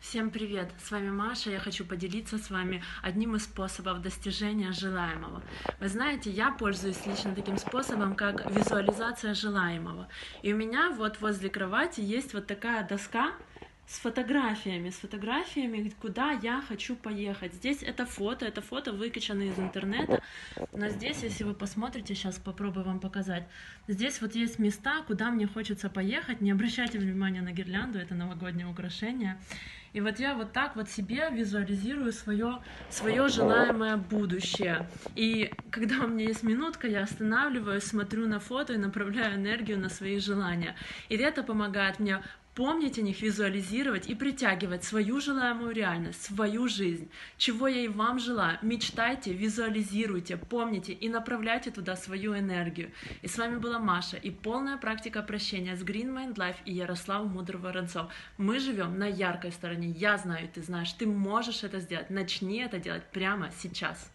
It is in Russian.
Всем привет! С вами Маша. Я хочу поделиться с вами одним из способов достижения желаемого. Вы знаете, я пользуюсь лично таким способом, как визуализация желаемого. И у меня вот возле кровати есть вот такая доска, с фотографиями, с фотографиями, куда я хочу поехать. Здесь это фото, это фото выкачано из интернета, но здесь, если вы посмотрите, сейчас попробую вам показать, здесь вот есть места, куда мне хочется поехать, не обращайте внимания на гирлянду, это новогоднее украшение. И вот я вот так вот себе визуализирую свое, свое желаемое будущее. И когда у меня есть минутка, я останавливаюсь, смотрю на фото и направляю энергию на свои желания. И это помогает мне помнить о них, визуализировать и притягивать свою желаемую реальность, свою жизнь. Чего я и вам желаю. Мечтайте, визуализируйте, помните и направляйте туда свою энергию. И с вами была Маша и полная практика прощения с Green Mind Life и Ярослав Мудр-Воронцов. Мы живем на яркой стороне. Я знаю, ты знаешь, ты можешь это сделать. Начни это делать прямо сейчас.